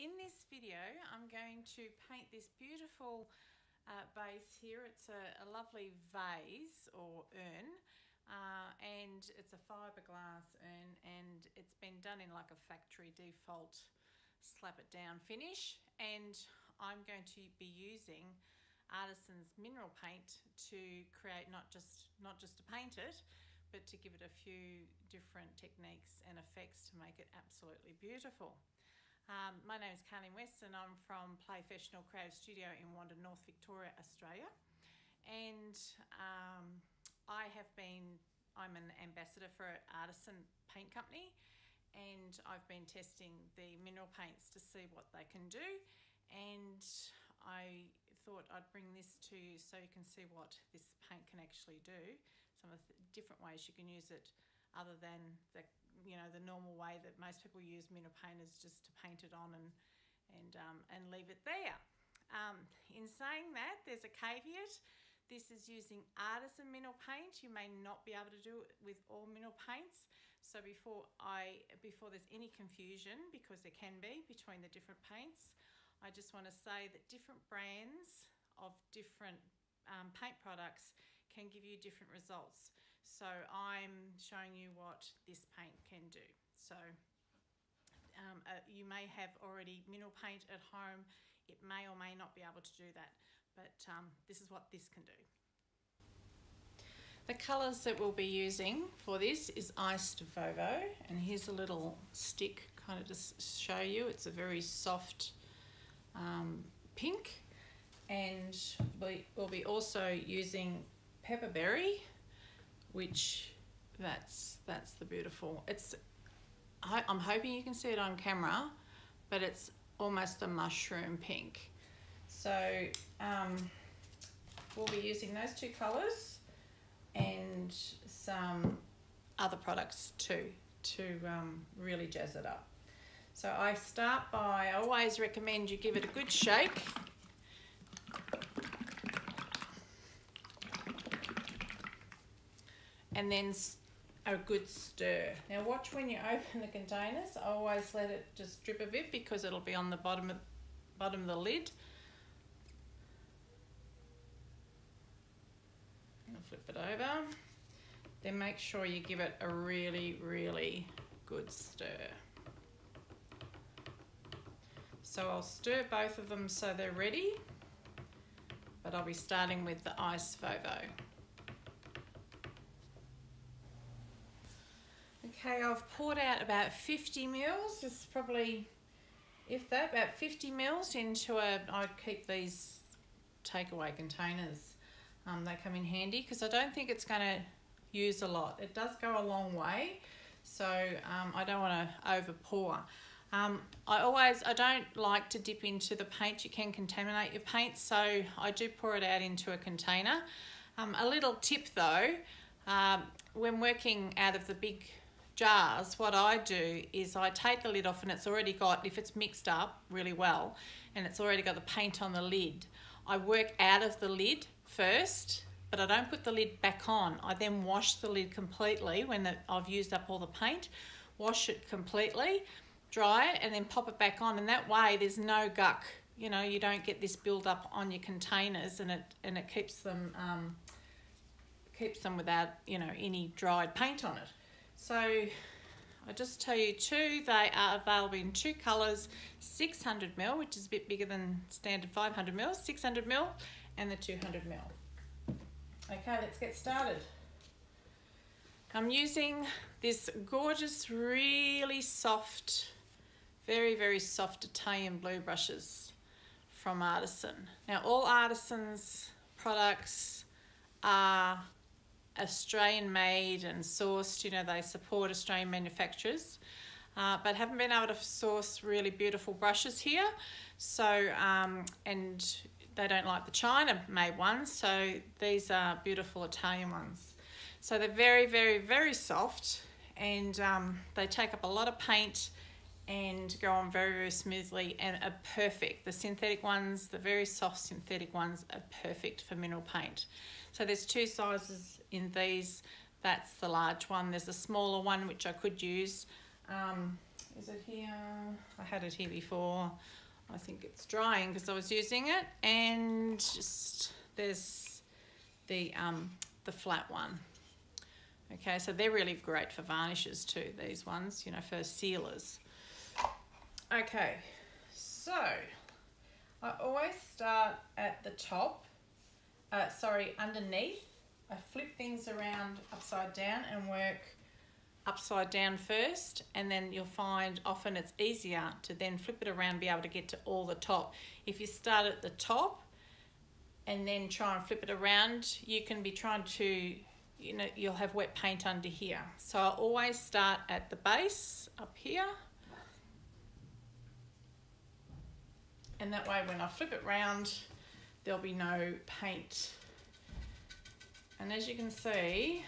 In this video, I'm going to paint this beautiful uh, base here. It's a, a, lovely vase or urn uh, and it's a fiberglass urn and it's been done in like a factory default slap it down finish and I'm going to be using Artisan's mineral paint to create not just not just to paint it but to give it a few different techniques and effects to make it absolutely beautiful. Um, my name is Kayleen West and I'm from Play Playfessional Creative Studio in Wanda, North Victoria, Australia. And um, I have been, I'm an ambassador for an artisan paint company and I've been testing the mineral paints to see what they can do and I thought I'd bring this to you so you can see what this paint can actually do, some of the different ways you can use it other than the you know the normal way that most people use mineral paint is just to paint it on and and um, and leave it there. Um, in saying that, there's a caveat. This is using artisan mineral paint. You may not be able to do it with all mineral paints. So before I before there's any confusion, because there can be between the different paints, I just want to say that different brands of different um, paint products can give you different results. So I'm showing you what this paint can do. So um, uh, you may have already mineral paint at home. It may or may not be able to do that, but um, this is what this can do. The colours that we'll be using for this is Iced Vovo, and here's a little stick kind of to show you. It's a very soft um, pink and we will be also using pepperberry which that's that's the beautiful it's I'm hoping you can see it on camera but it's almost a mushroom pink so um, we'll be using those two colors and some other products too to um, really jazz it up so I start by, I always recommend you give it a good shake. And then a good stir. Now watch when you open the containers, I always let it just drip a bit because it'll be on the bottom of, bottom of the lid. Flip it over. Then make sure you give it a really, really good stir. So I'll stir both of them so they're ready, but I'll be starting with the Ice Vovo. Okay, I've poured out about 50 mils. This is probably, if that, about 50 mils into a, I keep these takeaway containers. Um, they come in handy because I don't think it's going to use a lot. It does go a long way, so um, I don't want to over pour. Um, I always, I don't like to dip into the paint. You can contaminate your paint, so I do pour it out into a container. Um, a little tip though, um, when working out of the big jars, what I do is I take the lid off and it's already got, if it's mixed up really well, and it's already got the paint on the lid, I work out of the lid first, but I don't put the lid back on. I then wash the lid completely when the, I've used up all the paint, wash it completely, dry it and then pop it back on. And that way there's no guck. You know you don't get this build up on your containers and it and it keeps them um, keeps them without you know any dried paint on it so I just tell you two they are available in two colors 600 ml which is a bit bigger than standard 500 ml 600 ml and the 200 ml okay let's get started I'm using this gorgeous really soft very, very soft Italian blue brushes from Artisan. Now all Artisan's products are Australian made and sourced, you know, they support Australian manufacturers. Uh, but haven't been able to source really beautiful brushes here. So, um, and they don't like the China made ones, so these are beautiful Italian ones. So they're very, very, very soft and um, they take up a lot of paint and go on very, very smoothly and are perfect. The synthetic ones, the very soft synthetic ones are perfect for mineral paint. So there's two sizes in these. That's the large one. There's a smaller one which I could use. Um, is it here? I had it here before. I think it's drying because I was using it and just there's the um, the flat one. Okay, so they're really great for varnishes too, these ones, you know, for sealers. Okay, so I always start at the top, uh, sorry, underneath. I flip things around upside down and work upside down first and then you'll find often it's easier to then flip it around be able to get to all the top. If you start at the top and then try and flip it around, you can be trying to, you know, you'll have wet paint under here. So I always start at the base up here. And that way when I flip it round, there'll be no paint. And as you can see,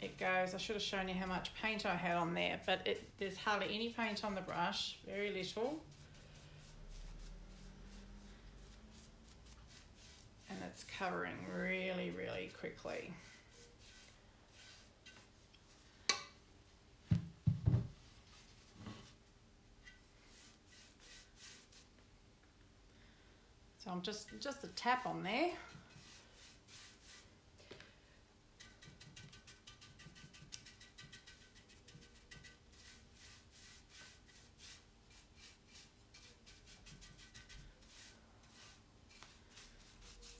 it goes, I should have shown you how much paint I had on there, but it, there's hardly any paint on the brush, very little. And it's covering really, really quickly. I'm just, just a tap on there.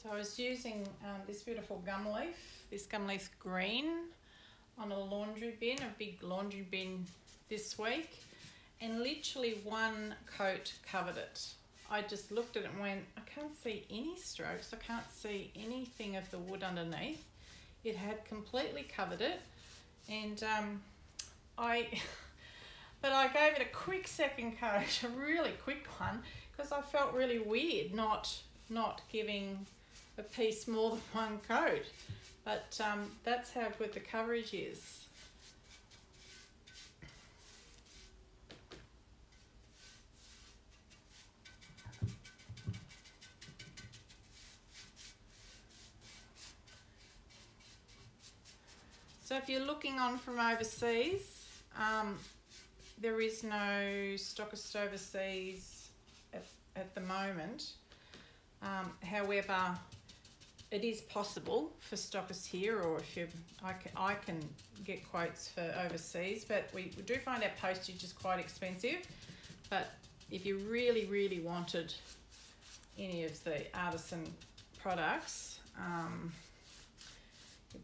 So I was using um, this beautiful gum leaf, this gum leaf green on a laundry bin, a big laundry bin this week, and literally one coat covered it. I just looked at it and went, I can't see any strokes, I can't see anything of the wood underneath. It had completely covered it, and um, I, but I gave it a quick second coat, a really quick one, because I felt really weird not not giving a piece more than one coat. But um, that's how good the coverage is. So if you're looking on from overseas, um, there is no stockist overseas at, at the moment. Um, however, it is possible for stockers here, or if you, I can, I can get quotes for overseas, but we, we do find our postage is quite expensive. But if you really, really wanted any of the artisan products, um,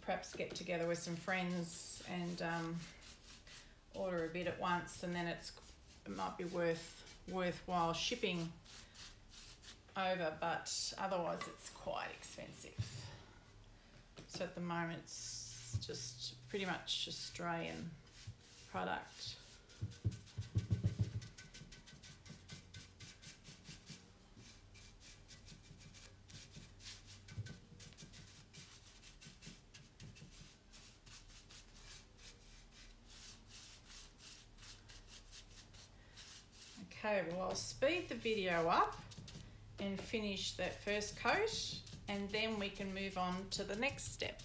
perhaps get together with some friends and um, order a bit at once, and then it's it might be worth worthwhile shipping over, but otherwise it's quite expensive. So at the moment it's just pretty much Australian product. Okay, well I'll speed the video up and finish that first coat and then we can move on to the next step.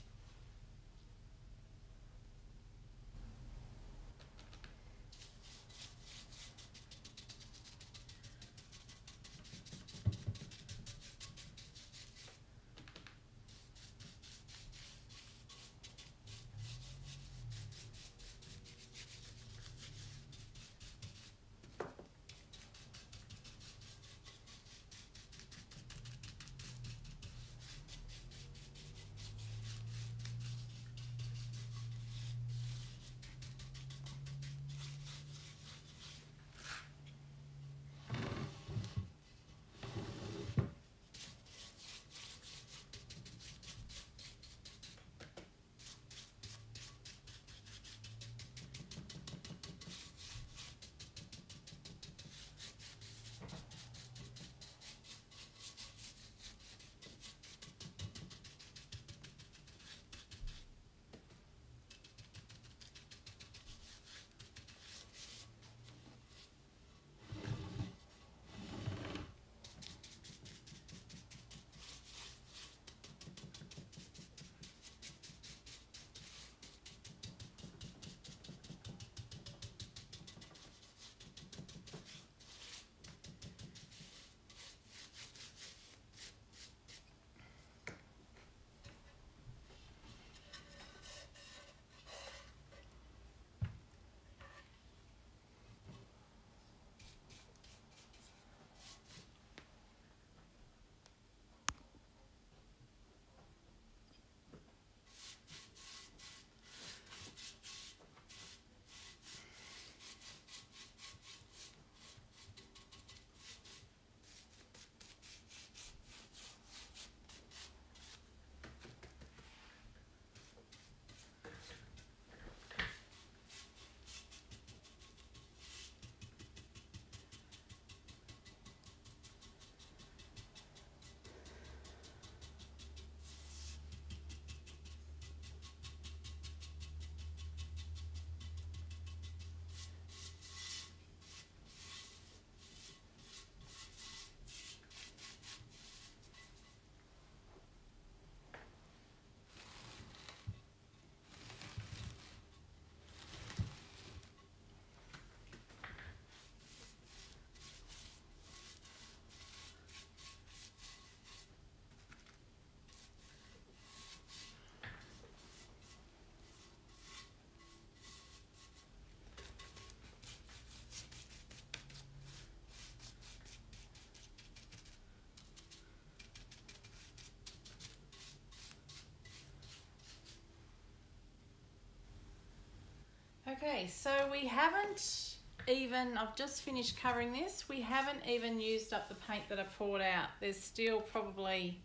Okay, so we haven't even, I've just finished covering this, we haven't even used up the paint that I poured out. There's still probably,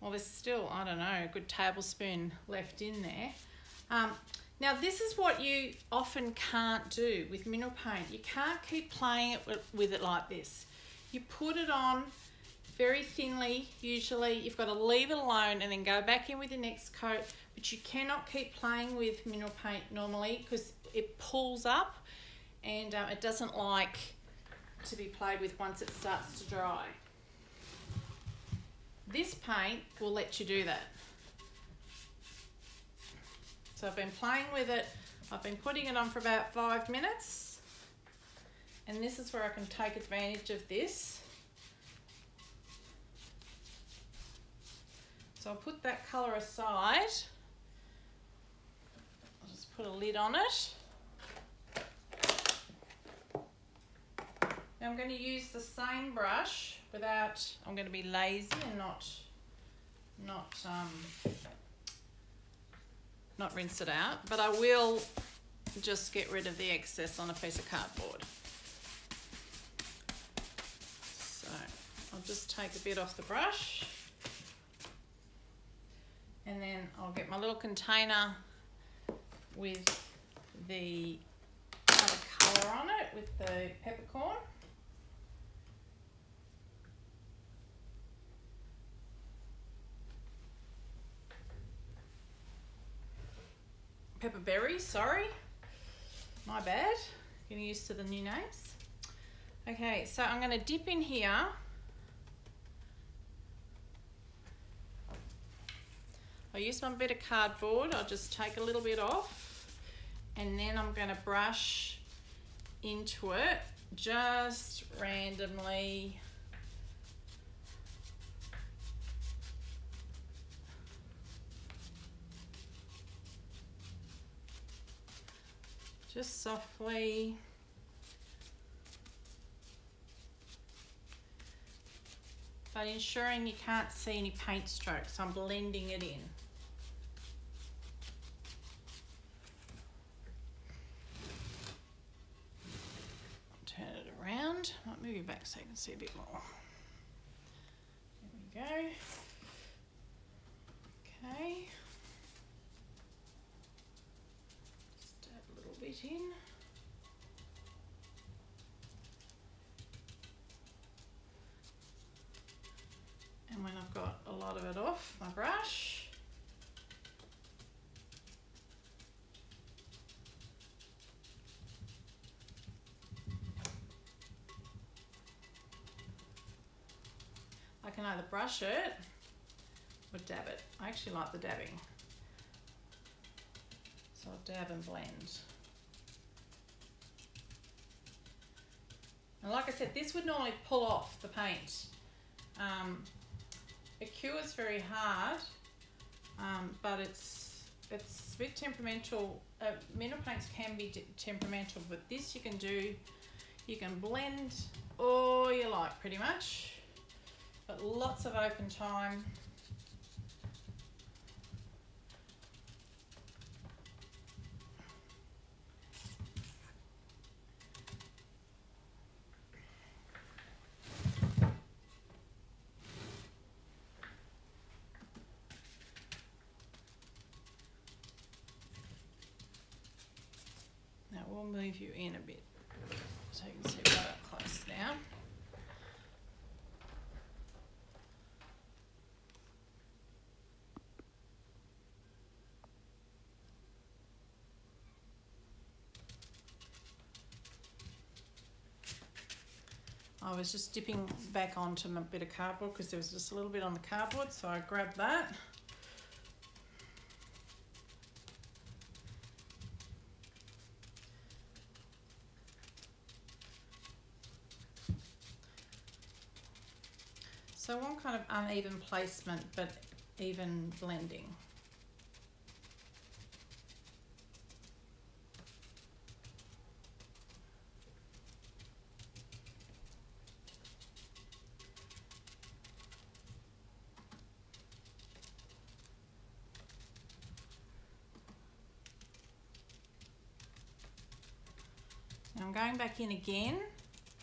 well there's still, I don't know, a good tablespoon left in there. Um, now this is what you often can't do with mineral paint. You can't keep playing it with, with it like this. You put it on very thinly usually. You've got to leave it alone and then go back in with the next coat. But you cannot keep playing with mineral paint normally because it pulls up and um, it doesn't like to be played with once it starts to dry. This paint will let you do that. So I've been playing with it. I've been putting it on for about five minutes. And this is where I can take advantage of this. So I'll put that colour aside. Put a lid on it. Now I'm going to use the same brush without, I'm going to be lazy and not, not, um, not rinse it out, but I will just get rid of the excess on a piece of cardboard. So I'll just take a bit off the brush and then I'll get my little container with the colour on it with the peppercorn. Pepperberry, sorry. My bad. Getting used to the new names. Okay, so I'm going to dip in here I use my bit of cardboard, I'll just take a little bit off and then I'm going to brush into it just randomly. Just softly. But ensuring you can't see any paint strokes, I'm blending it in. Might move you back so you can see a bit more. There we go. Okay. Just add a little bit in. And when I've got a lot of it off my brush, can either brush it or dab it. I actually like the dabbing. So I'll dab and blend. And like I said, this would normally pull off the paint. Um, it cures very hard, um, but it's it's a bit temperamental. Uh, mineral paints can be temperamental, but this you can do, you can blend all you like pretty much but lots of open time. Now we'll move you in a bit so you can see right up close now. I was just dipping back onto my bit of cardboard because there was just a little bit on the cardboard, so I grabbed that. So one kind of uneven placement, but even blending. Going back in again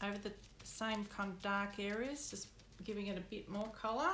over the same kind of dark areas, just giving it a bit more colour.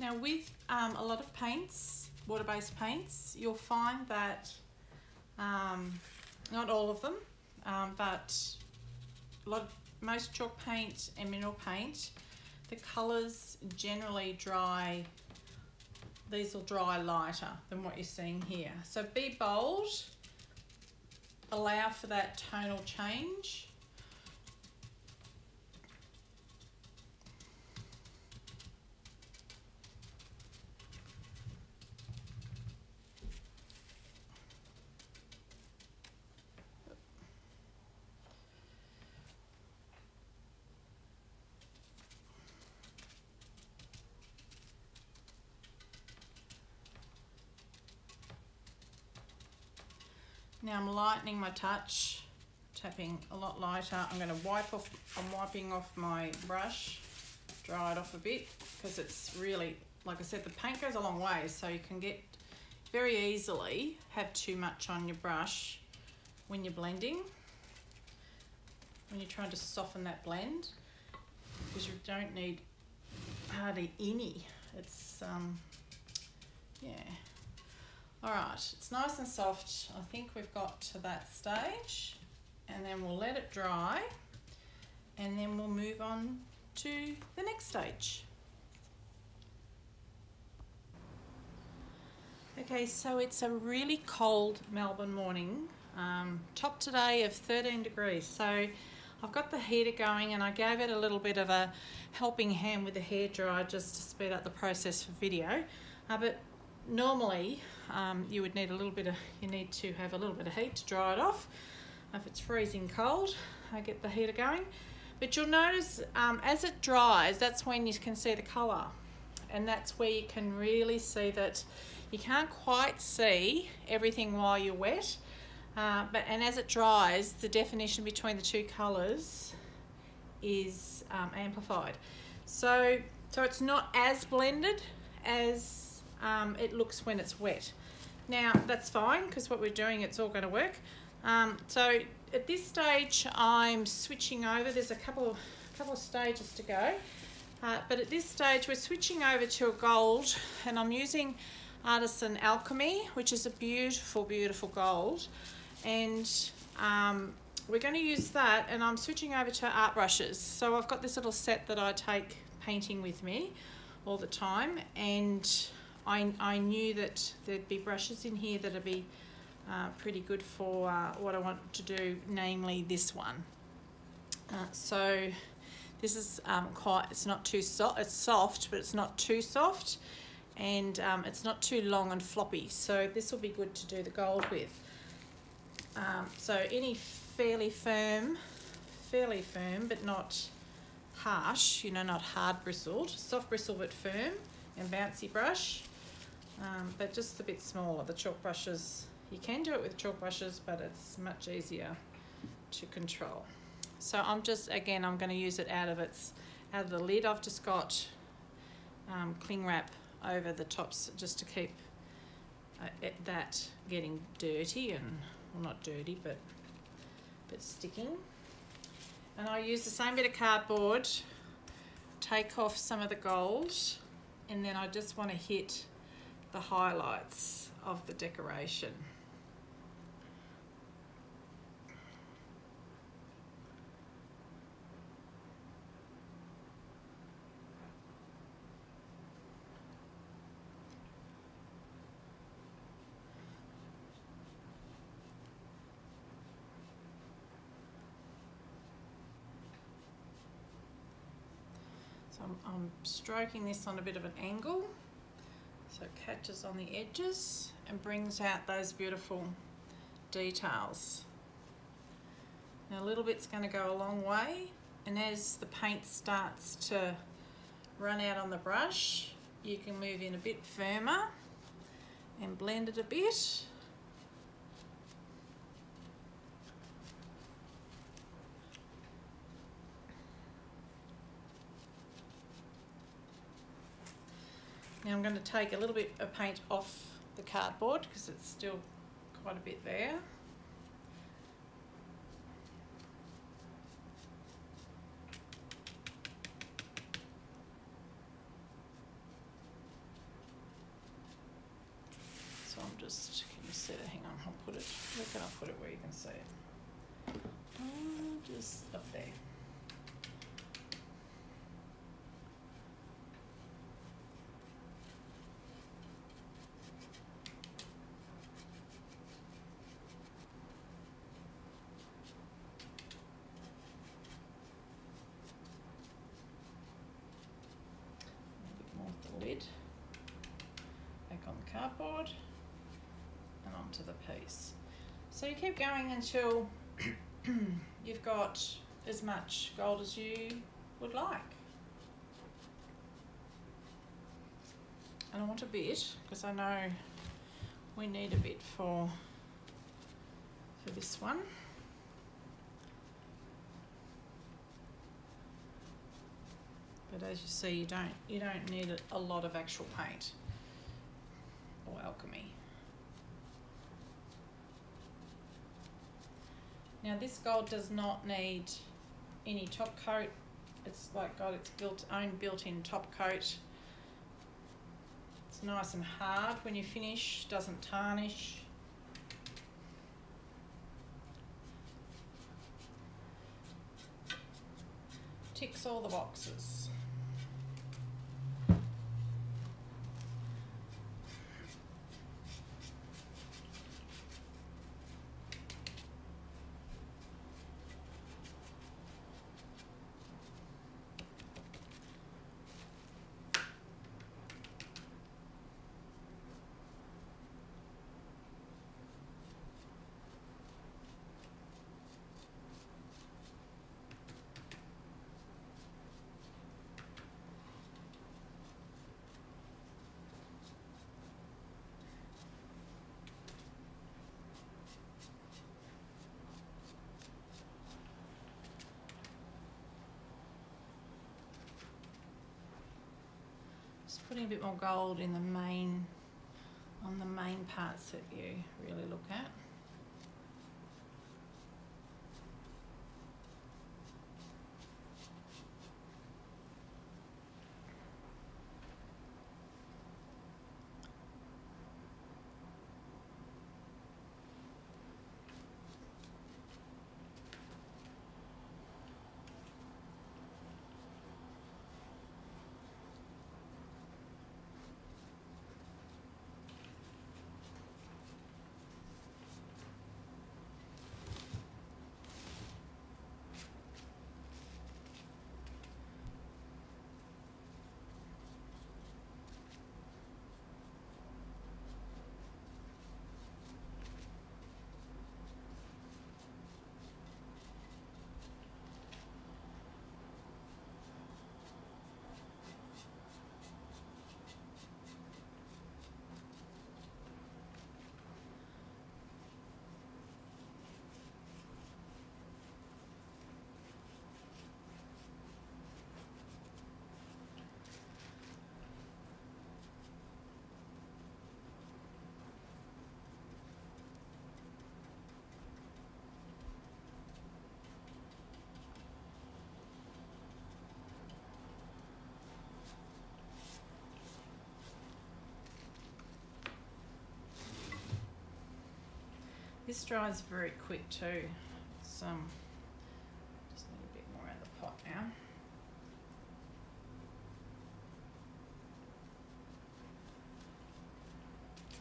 Now with um, a lot of paints, water-based paints, you'll find that, um, not all of them, um, but a lot, most chalk paint and mineral paint, the colours generally dry, these will dry lighter than what you're seeing here. So be bold, allow for that tonal change Now I'm lightening my touch, tapping a lot lighter. I'm going to wipe off, I'm wiping off my brush, dry it off a bit because it's really, like I said, the paint goes a long way so you can get very easily have too much on your brush when you're blending, when you're trying to soften that blend because you don't need hardly any. It's, um, yeah. All right, it's nice and soft. I think we've got to that stage and then we'll let it dry and then we'll move on to the next stage. Okay, so it's a really cold Melbourne morning. Um, top today of 13 degrees. So I've got the heater going and I gave it a little bit of a helping hand with the hair dryer just to speed up the process for video. Uh, but normally um, you would need a little bit of, you need to have a little bit of heat to dry it off. If it's freezing cold, I get the heater going. But you'll notice um, as it dries, that's when you can see the colour. And that's where you can really see that you can't quite see everything while you're wet. Uh, but And as it dries, the definition between the two colours is um, amplified. So, so it's not as blended as um, it looks when it's wet. Now that's fine because what we're doing, it's all going to work. Um, so at this stage, I'm switching over. There's a couple of, couple of stages to go. Uh, but at this stage, we're switching over to a gold and I'm using Artisan Alchemy, which is a beautiful, beautiful gold. And um, we're going to use that and I'm switching over to art brushes. So I've got this little set that I take painting with me all the time and I, I knew that there'd be brushes in here that'd be uh, pretty good for uh, what I want to do, namely this one. Uh, so this is um, quite, it's not too soft, it's soft, but it's not too soft and um, it's not too long and floppy. So this will be good to do the gold with. Um, so any fairly firm, fairly firm, but not harsh, you know, not hard bristled, soft bristle but firm and bouncy brush um, but just a bit smaller. The chalk brushes, you can do it with chalk brushes, but it's much easier to control. So I'm just, again, I'm going to use it out of its, out of the lid. I've just got um, cling wrap over the tops just to keep uh, that getting dirty and, well not dirty, but, but sticking. And I use the same bit of cardboard, take off some of the gold, and then I just want to hit the highlights of the decoration. I'm, stroking this on a bit of an angle so it catches on the edges and brings out those beautiful details. Now a little bit's going to go a long way and as the paint starts to run out on the brush you can move in a bit firmer and blend it a bit. Now I'm going to take a little bit of paint off the cardboard because it's still quite a bit there. So I'm just, can you see it? Hang on, I'll put it, where can I put it where you can see it? Oh, just up there. A bit more of the lid. Back on the cardboard and onto the piece. So you keep going until you've got as much gold as you would like. And I want a bit because I know we need a bit for for this one. But as you see, you don't you don't need a, a lot of actual paint or alchemy. Now this gold does not need any top coat. It's like got its built own built-in top coat. It's nice and hard when you finish, doesn't tarnish. Ticks all the boxes. Just putting a bit more gold in the main, on the main parts that you really look at. This dries very quick too. Um just need a bit more out of the pot now.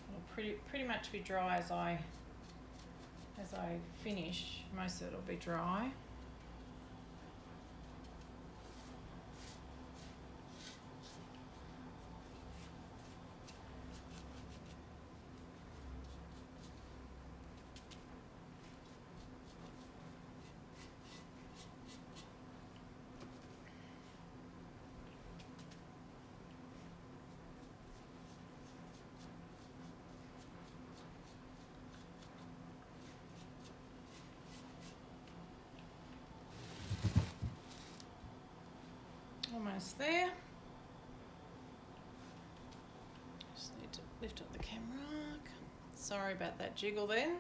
It'll pretty pretty much be dry as I as I finish. Most of it will be dry. Almost there. Just need to lift up the camera. Sorry about that jiggle then.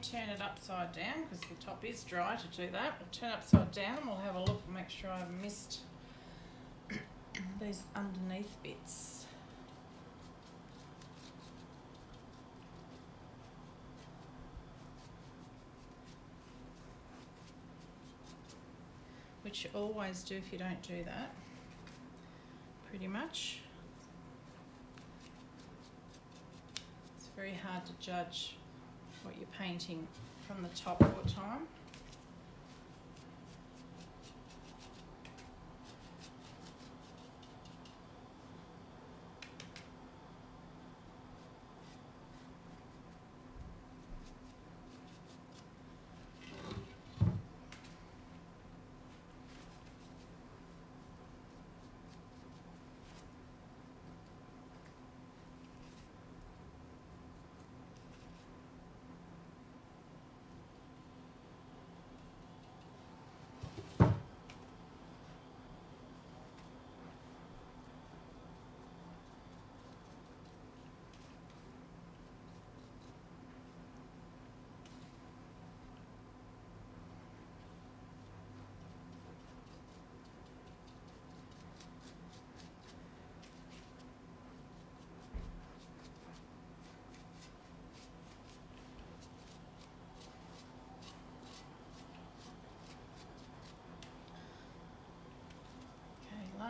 Turn it upside down because the top is dry to do that. We'll turn upside down, and we'll have a look and make sure I've missed these underneath bits. Which you always do if you don't do that, pretty much. It's very hard to judge what you're painting from the top all the time.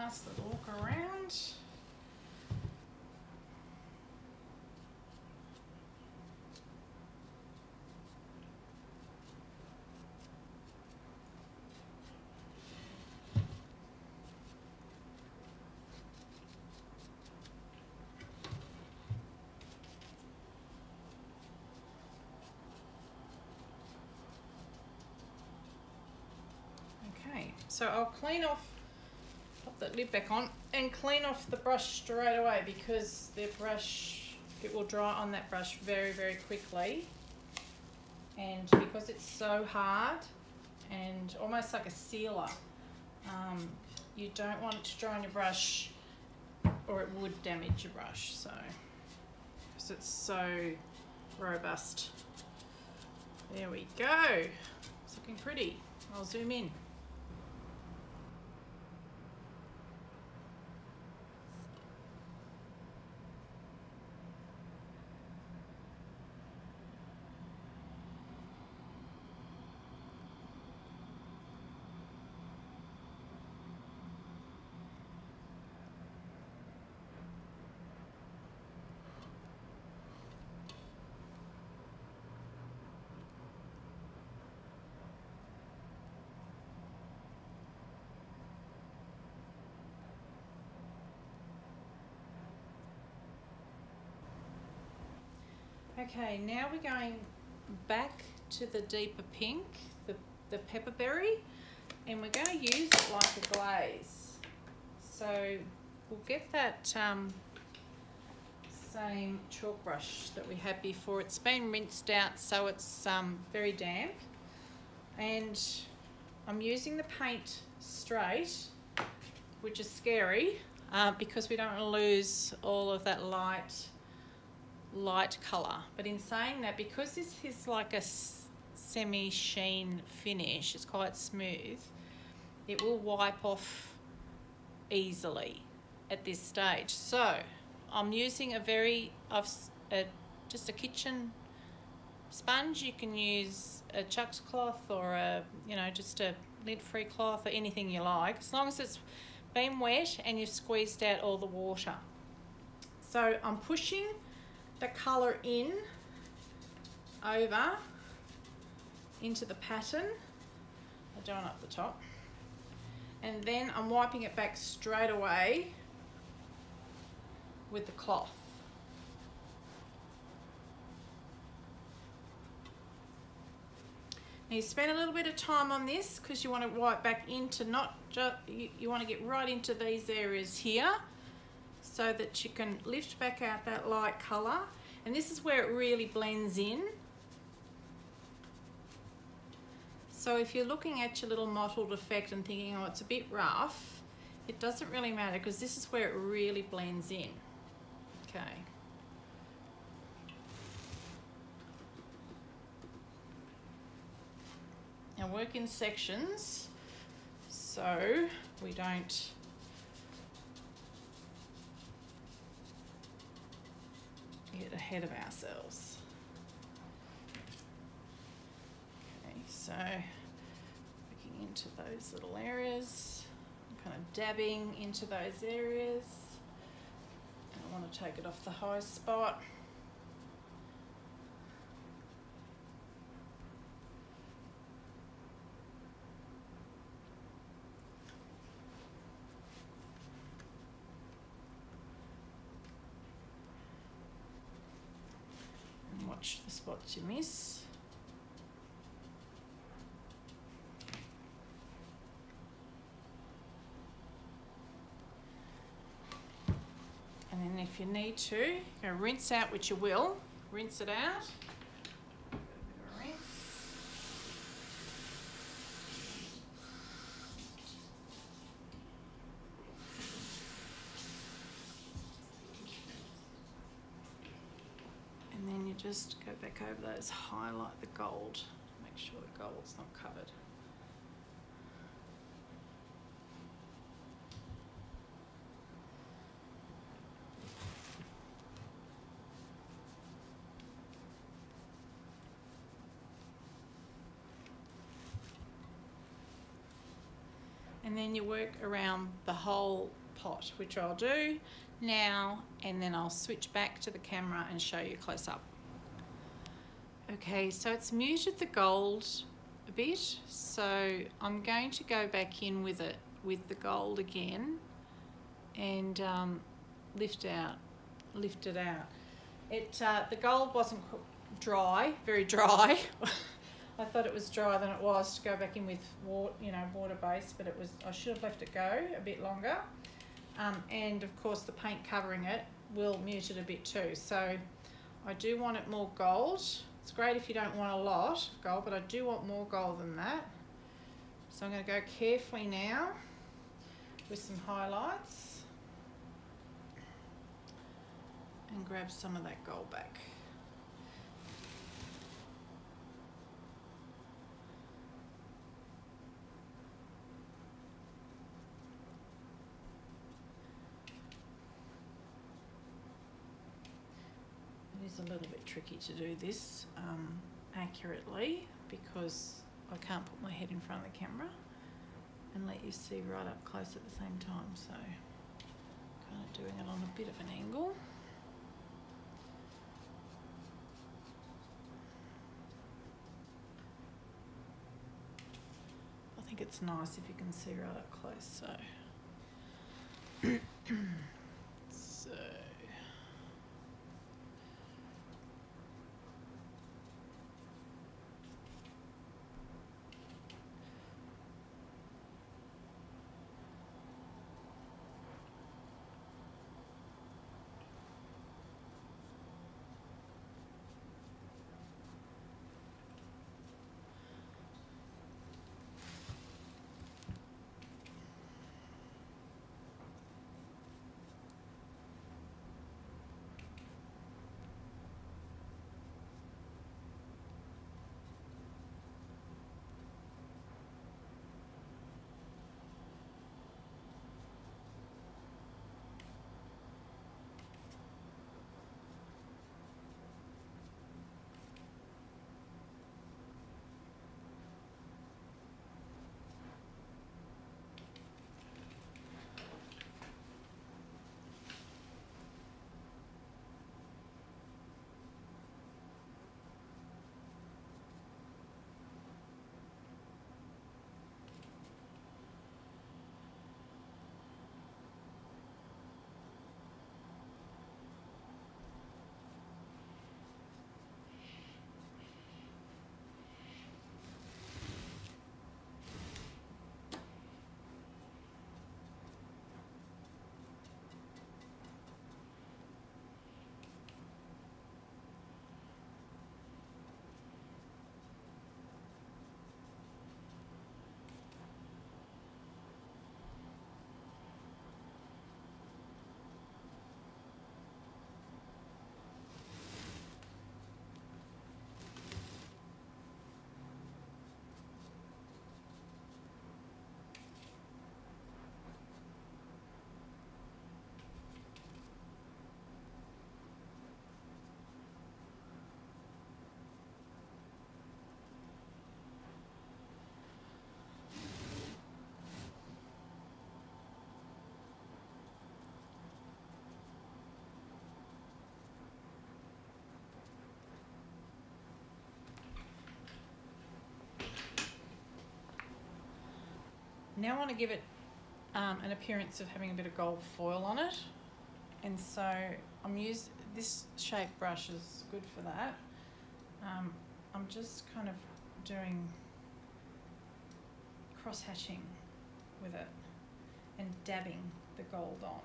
Last little walk around. Okay, so I'll clean off, that lid back on and clean off the brush straight away because the brush, it will dry on that brush very, very quickly. And because it's so hard and almost like a sealer, um, you don't want it to dry on your brush or it would damage your brush, so, because it's so robust. There we go. It's looking pretty. I'll zoom in. Okay, now we're going back to the deeper pink, the, the pepperberry, and we're going to use it like a glaze. So we'll get that um, same chalk brush that we had before. It's been rinsed out so it's um, very damp. And I'm using the paint straight, which is scary uh, because we don't want to lose all of that light light colour. But in saying that, because this is like a semi-sheen finish, it's quite smooth, it will wipe off easily at this stage. So I'm using a very, I've, a, just a kitchen sponge. You can use a Chux cloth or a, you know, just a lid-free cloth or anything you like, as long as it's been wet and you've squeezed out all the water. So I'm pushing the colour in over into the pattern. I don't up the top. And then I'm wiping it back straight away with the cloth. Now you spend a little bit of time on this because you want to wipe back into not just, you, you want to get right into these areas here so that you can lift back out that light colour. And this is where it really blends in. So if you're looking at your little mottled effect and thinking, oh, it's a bit rough, it doesn't really matter because this is where it really blends in. Okay. Now work in sections so we don't get ahead of ourselves. Okay, so looking into those little areas, kind of dabbing into those areas. I want to take it off the high spot. Watch the spots you miss. And then if you need to, go rinse out, which you will, rinse it out. Just go back over those, highlight the gold, make sure the gold's not covered. and then you work around the whole pot, which I'll do now, and then I'll switch back to the camera and show you close up. Okay, so it's muted the gold a bit, so I'm going to go back in with it with the gold again and um, lift out, lift it out. It uh, the gold wasn't dry, very dry. I thought it was drier than it was to go back in with water, you know, water base, but it was. I should have left it go a bit longer. Um, and of course, the paint covering it will mute it a bit too. So I do want it more gold. It's great if you don't want a lot of gold, but I do want more gold than that. So I'm going to go carefully now with some highlights and grab some of that gold back. A little bit tricky to do this um, accurately because I can't put my head in front of the camera and let you see right up close at the same time. So kind of doing it on a bit of an angle. I think it's nice if you can see right up close. So. Now I want to give it um, an appearance of having a bit of gold foil on it. And so I'm use this shape brush is good for that. Um, I'm just kind of doing cross hatching with it and dabbing the gold on.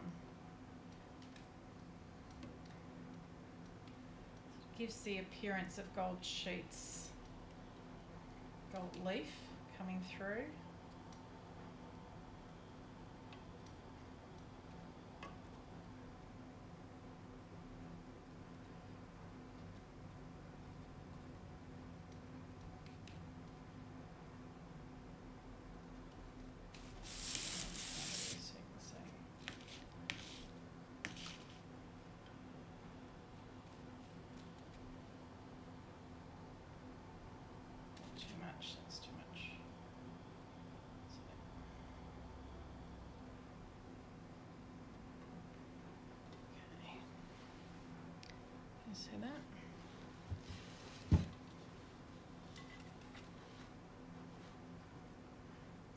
Gives the appearance of gold sheets, gold leaf coming through. So you can see. Too much, that's too much. Okay. See that?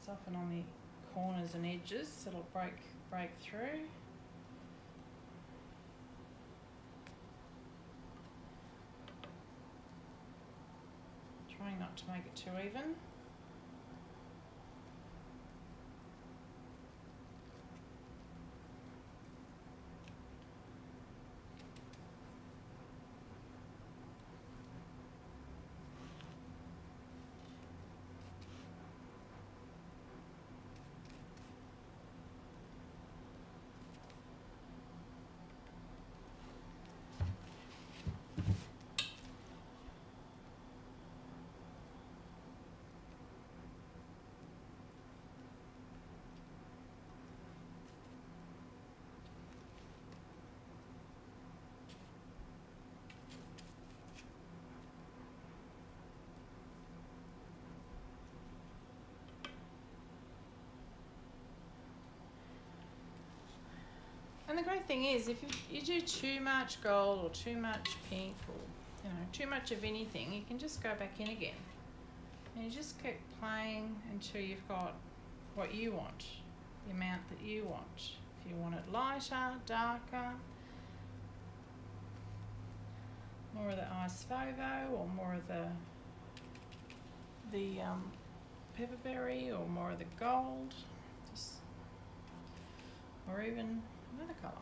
It's often on the corners and edges, it'll break break through. Trying not to make it too even. Thing is, if you, you do too much gold or too much pink or you know too much of anything, you can just go back in again, and you just keep playing until you've got what you want, the amount that you want. If you want it lighter, darker, more of the ice Vovo, or more of the the um, pepperberry, or more of the gold, just or even another colour.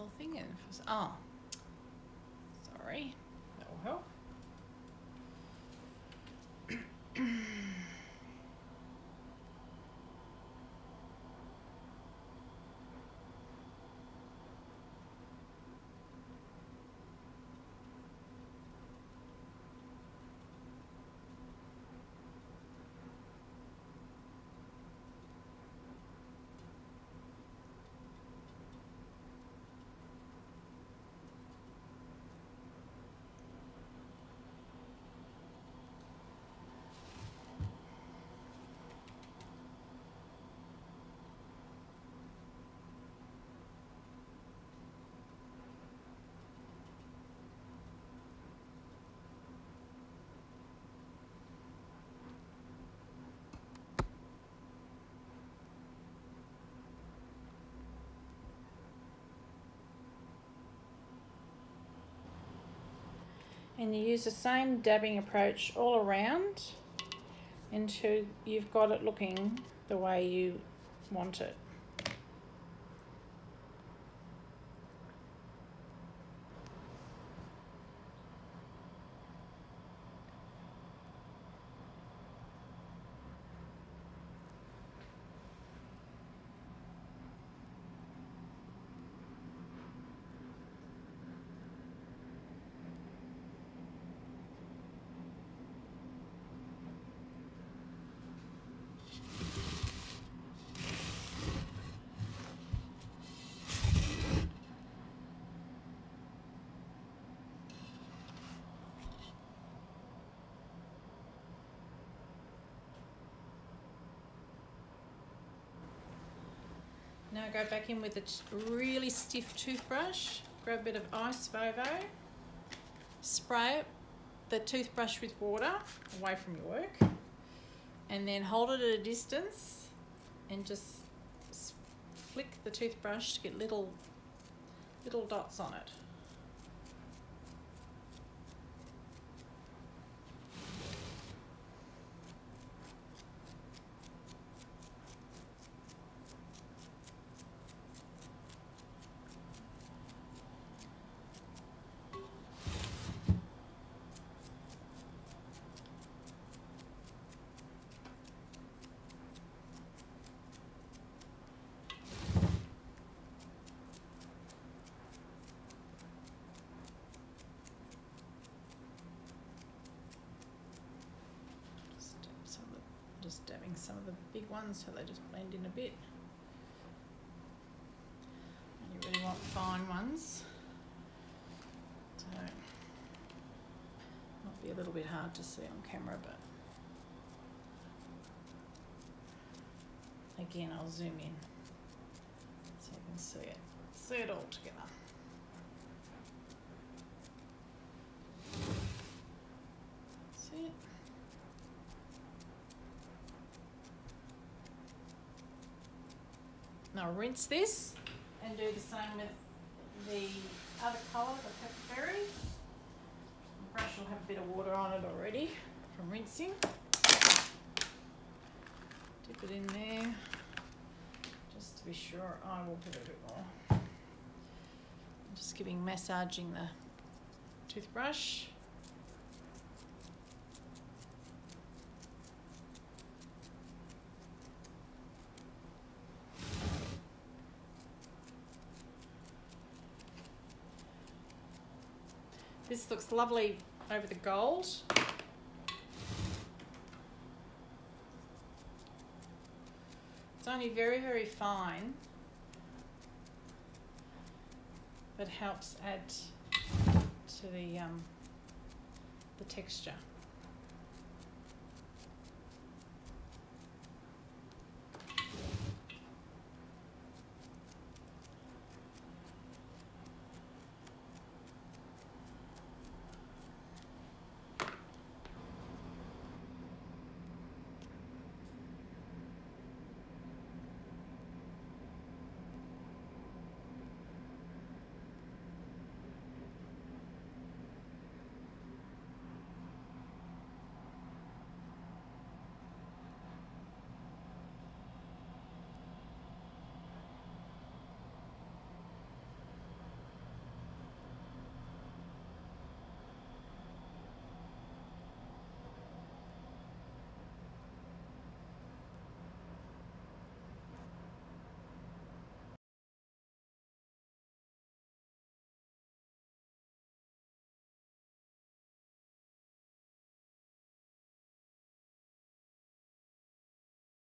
Whole thing in. Oh, and you use the same dabbing approach all around until you've got it looking the way you want it. Now go back in with a really stiff toothbrush, grab a bit of ice Vovo, spray the toothbrush with water away from your work, and then hold it at a distance and just flick the toothbrush to get little little dots on it. Just dab some of the, just dabbing some of the big ones so they just blend in a bit. And you really want fine ones. So might be a little bit hard to see on camera, but again I'll zoom in so you can see it. See it all together. See it? Now rinse this and do the same with the other colour, the pepperberry. The brush will have a bit of water on it already from rinsing. Dip it in there just to be sure. I will put a bit more. I'm just giving massaging the toothbrush. This looks lovely over the gold. It's only very, very fine, but helps add to the um, the texture.